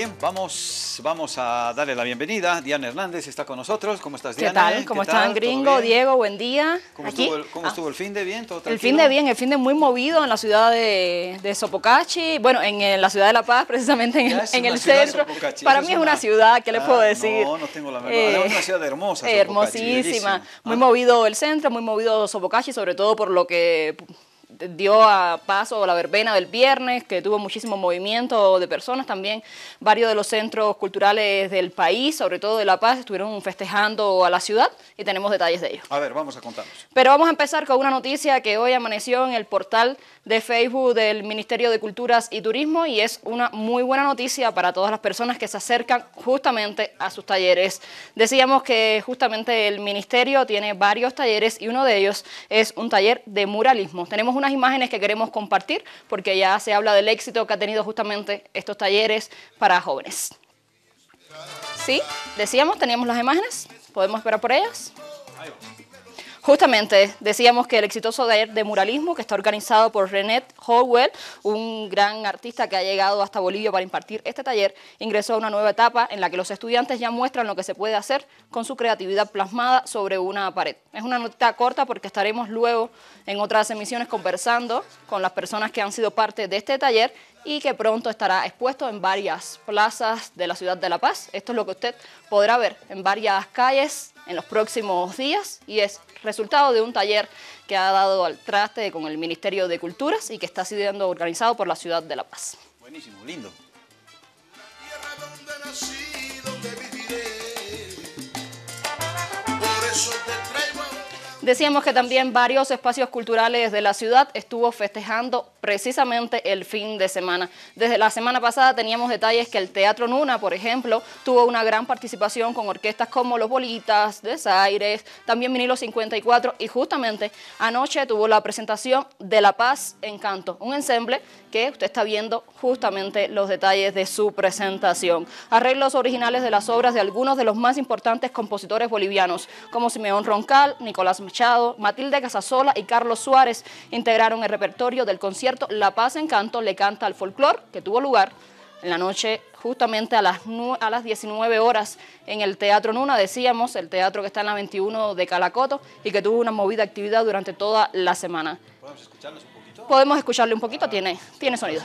Bien, vamos, vamos a darle la bienvenida. Diana Hernández está con nosotros. ¿Cómo estás, ¿Qué Diana? tal? ¿Cómo están, gringo? Diego, buen día. ¿Cómo, Aquí. Estuvo, el, cómo Ah, estuvo el fin de bien? ¿Todo El fin de bien, el fin de muy movido en la ciudad de, de Sopocachi, bueno, en, la ciudad de La Paz, precisamente en, el- en centro. Sopocachi, Para mí es una ciudad, ¿qué le Ah, puedo decir? No, no tengo la menor. Eh, es una ciudad hermosa. Sopocachi, hermosísima, muy Ah, movido el centro, muy movido Sopocachi, sobre todo por lo que dio a paso la verbena del viernes, que tuvo muchísimo movimiento de personas también. Varios de los centros culturales del país, sobre todo de La Paz, estuvieron festejando a la ciudad y tenemos detalles de ello. A ver, vamos a contarnos. Pero vamos a empezar con una noticia que hoy amaneció en el portal de Facebook del Ministerio de Culturas y Turismo y es una muy buena noticia para todas las personas que se acercan justamente a sus talleres. Decíamos que justamente el Ministerio tiene varios talleres y uno de ellos es un taller de muralismo. Tenemos imágenes que queremos compartir porque ya se habla del éxito que ha tenido justamente estos talleres para jóvenes. ¿Sí? Decíamos, teníamos las imágenes. ¿Podemos esperar por ellas? Justamente decíamos que el exitoso taller de muralismo que está organizado por René Howell, un gran artista que ha llegado hasta Bolivia para impartir este taller, ingresó a una nueva etapa en la que los estudiantes ya muestran lo que se puede hacer con su creatividad plasmada sobre una pared. Es una nota corta porque estaremos luego en otras emisiones conversando con las personas que han sido parte de este taller y que pronto estará expuesto en varias plazas de la ciudad de La Paz. Esto es lo que usted podrá ver en varias calles en los próximos días y es resultado de un taller que ha dado al traste con el Ministerio de Culturas y que está siendo organizado por la ciudad de La Paz. Buenísimo, lindo. tierra donde nací, donde viviré. Por eso te. Decíamos que también varios espacios culturales de la ciudad estuvo festejando precisamente el fin de semana. Desde la semana pasada teníamos detalles que el Teatro Nuna, por ejemplo, tuvo una gran participación con orquestas como Los Bolitas, Desaires, también Vinilo 54 y justamente anoche tuvo la presentación de La Paz Encanto, un ensemble que usted está viendo justamente los detalles de su presentación. Arreglos originales de las obras de algunos de los más importantes compositores bolivianos, como Simeón Roncal, Nicolás Machado, Matilde Casasola y Carlos Suárez, integraron el repertorio del concierto La Paz Encanto le canta al folclor, que tuvo lugar en la noche justamente a las, a las 19 horas en el Teatro Nuna, decíamos, el teatro que está en la 21 de Calacoto y que tuvo una movida actividad durante toda la semana. ¿Podemos escucharnos un poquito? Podemos escucharle un poquito, tiene, tiene sonido.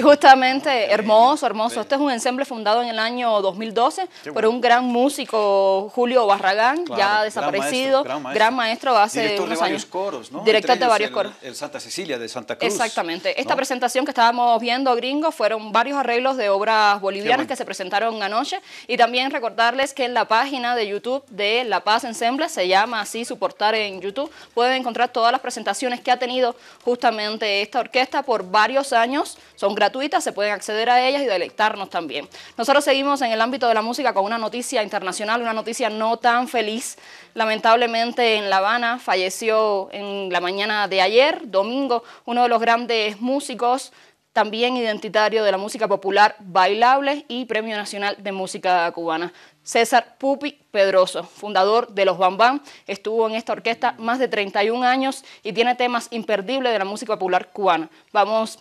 Y justamente, hermoso, hermoso. Este es un ensemble fundado en el año 2012 Qué por un gran músico, Julio Barragán, Claro, ya gran desaparecido, maestro, gran maestro, hace Director unos de varios años. coros, ¿no? Director de varios el- coros. El Santa Cecilia de Santa Cruz. Exactamente. Esta ¿no? presentación que estábamos viendo, gringo, fueron varios arreglos de obras bolivianas bueno. que se presentaron anoche. Y también recordarles que en la página de YouTube de La Paz Ensemble, se llama así su portal en YouTube, pueden encontrar todas las presentaciones que ha tenido justamente esta orquesta por varios años. Son gratuitas, se pueden acceder a ellas y deleitarnos también. Nosotros seguimos en el ámbito de la música con una noticia internacional, una noticia no tan feliz. Lamentablemente en La Habana falleció en la mañana de ayer, domingo, uno de los grandes músicos, también identitario de la música popular bailable y Premio Nacional de Música Cubana. César Pupi Pedroso, fundador de Los Bambam, estuvo en esta orquesta más de 31 años y tiene temas imperdibles de la música popular cubana. Vamos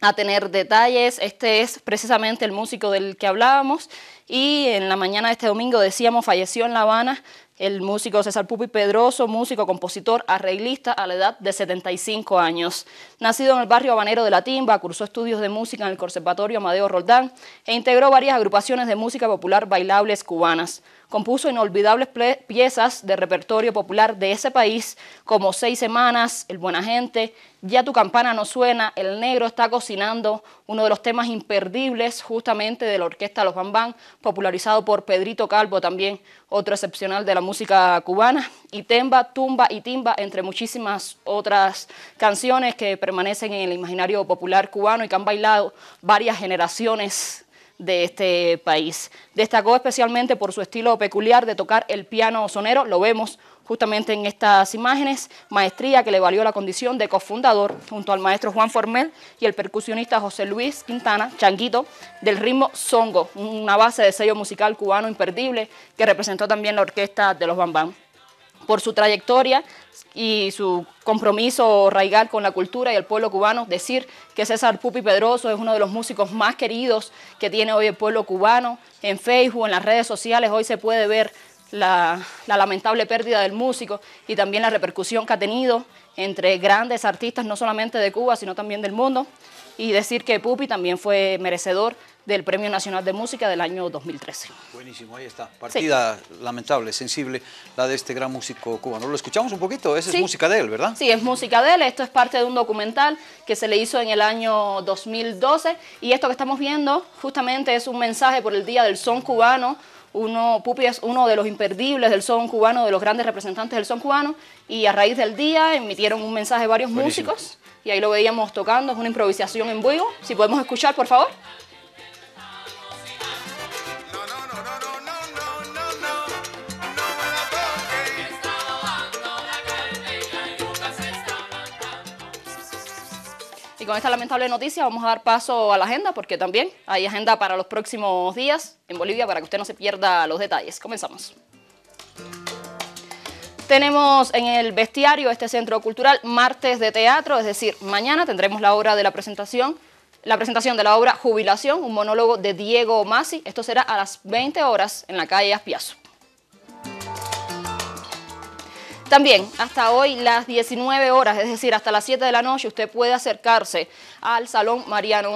a tener detalles. Este es precisamente el músico del que hablábamos y en la mañana de este domingo decíamos falleció en La Habana el músico César Pupi Pedroso, músico, compositor, arreglista a la edad de 75 años. Nacido en el barrio habanero de La Timba, cursó estudios de música en el Conservatorio Amadeo Roldán e integró varias agrupaciones de música popular bailables cubanas. Compuso inolvidables piezas de repertorio popular de ese país como Seis Semanas, El Buena Gente, Ya tu campana no suena, el negro está cocinando, uno de los temas imperdibles justamente de la orquesta Los Bambán, popularizado por Pedrito Calvo también, otro excepcional de la música cubana, y Temba, Tumba y Timba, entre muchísimas otras canciones que permanecen en el imaginario popular cubano y que han bailado varias generaciones de este país. Destacó especialmente por su estilo peculiar de tocar el piano sonero, lo vemos justamente en estas imágenes, maestría que le valió la condición de cofundador junto al maestro Juan Formel y el percusionista José Luis Quintana, Changuito, del ritmo Songo, una base de sello musical cubano imperdible que representó también la orquesta de los Bambam. Por su trayectoria y su compromiso raigal con la cultura y el pueblo cubano, decir que César Pupi Pedroso es uno de los músicos más queridos que tiene hoy el pueblo cubano. En Facebook, en las redes sociales, hoy se puede ver la, la, lamentable pérdida del músico y también la repercusión que ha tenido entre grandes artistas, no solamente de Cuba, sino también del mundo. Y decir que Pupi también fue merecedor del Premio Nacional de Música del año 2013. Buenísimo, ahí está. Partida sí. lamentable, sensible, la de este gran músico cubano. ¿Lo escuchamos un poquito? Esa sí. es música de él, ¿verdad? Sí, es música de él. Esto es parte de un documental que se le hizo en el año 2012. Y esto que estamos viendo justamente es un mensaje por el Día del Son Cubano, uno, Pupi es uno de los imperdibles del son cubano, de los grandes representantes del son cubano, y a raíz del día emitieron un mensaje varios Buenísimo. músicos, y ahí lo veíamos tocando, es una improvisación en vivo. Si podemos escuchar, por favor. Con esta lamentable noticia vamos a dar paso a la agenda porque también hay agenda para los próximos días en Bolivia para que usted no se pierda los detalles. Comenzamos. Tenemos en el bestiario este centro cultural martes de teatro, es decir, mañana tendremos la obra de la presentación, la presentación de la obra Jubilación, un monólogo de Diego Masi. Esto será a las 20 horas en la calle Aspiazo. También, hasta hoy, las 19 horas, es decir, hasta las 7 de la noche, usted puede acercarse al Salón Mariano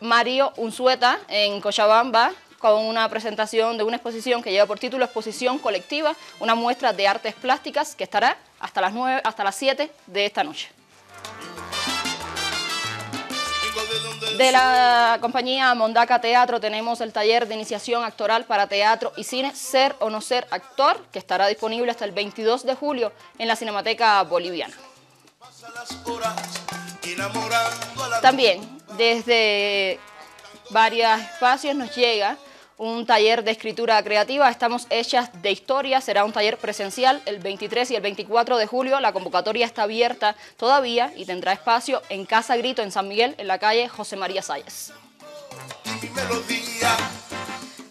Mario Unzueta en Cochabamba con una presentación de una exposición que lleva por título Exposición Colectiva, una muestra de artes plásticas que estará hasta las, 9, hasta las 7 de esta noche. De la compañía Mondaca Teatro tenemos el taller de iniciación actoral para teatro y cine Ser o no ser actor, que estará disponible hasta el 22 de julio en la Cinemateca Boliviana. También desde varios espacios nos llega un taller de escritura creativa. Estamos hechas de historia. Será un taller presencial el 23 y el 24 de julio. La convocatoria está abierta todavía y tendrá espacio en Casa Grito en San Miguel, en la calle José María Salles.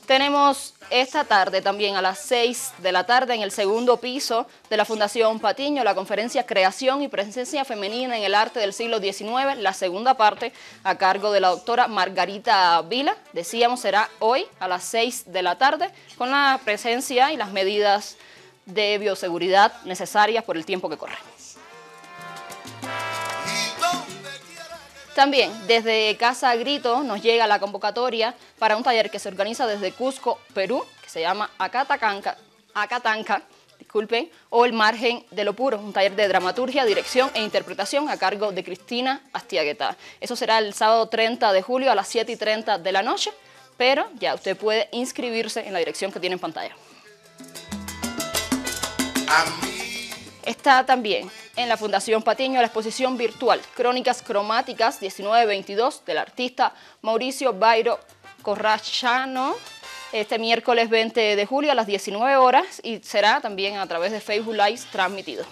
Tenemos esta tarde también a las 6 de la tarde en el segundo piso de la Fundación Patiño la conferencia Creación y Presencia Femenina en el Arte del siglo XIX, la segunda parte a cargo de la doctora Margarita Vila. Decíamos será hoy a las 6 de la tarde con la presencia y las medidas de bioseguridad necesarias por el tiempo que corre. También desde Casa Grito nos llega la convocatoria para un taller que se organiza desde Cusco, Perú, que se llama Acatacanca, Acatanca, disculpen, o El Margen de lo Puro, un taller de dramaturgia, dirección e interpretación a cargo de Cristina Astiagueta. Eso será el sábado 30 de julio a las 7 y 30 de la noche, pero ya usted puede inscribirse en la dirección que tiene en pantalla. Está también en la Fundación Patiño la exposición virtual Crónicas Cromáticas 1922 del artista Mauricio Bairo Corrachano este miércoles 20 de julio a las 19 horas y será también a través de Facebook Live transmitido.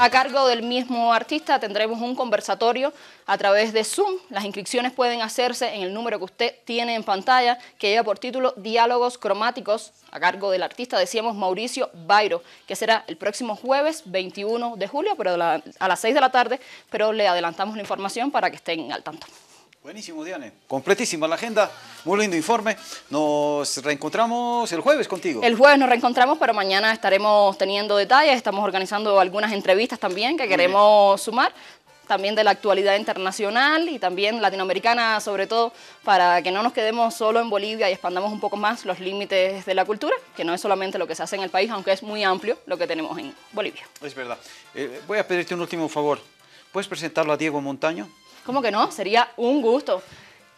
A cargo del mismo artista tendremos un conversatorio a través de Zoom. Las inscripciones pueden hacerse en el número que usted tiene en pantalla, que lleva por título Diálogos Cromáticos, a cargo del artista, decíamos, Mauricio Bairo, que será el próximo jueves 21 de julio, pero a las 6 de la tarde, pero le adelantamos la información para que estén al tanto. Buenísimo, Diane. Completísima la agenda. Muy lindo informe. Nos reencontramos el jueves contigo. El jueves nos reencontramos, pero mañana estaremos teniendo detalles. Estamos organizando algunas entrevistas también que queremos sumar. también de la actualidad internacional y también latinoamericana, sobre todo, para que no nos quedemos solo en Bolivia y expandamos un poco más los límites de la cultura, que no es solamente lo que se hace en el país, aunque es muy amplio lo que tenemos en Bolivia. Es verdad. Eh, voy a pedirte un último favor. ¿Puedes presentarlo a Diego Montaño? ¿Cómo que no? Sería un gusto.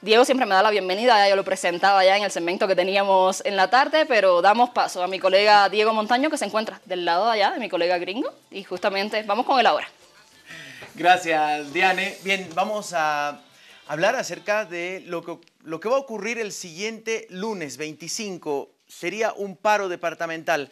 Diego siempre me da la bienvenida, ya yo lo presentaba ya en el segmento que teníamos en la tarde, pero damos paso a mi colega Diego Montaño, que se encuentra del lado de allá de mi colega gringo, y justamente vamos con él ahora. Gracias, Diane. Bien, vamos a hablar acerca de lo que, lo que va a ocurrir el siguiente lunes 25. Sería un paro departamental.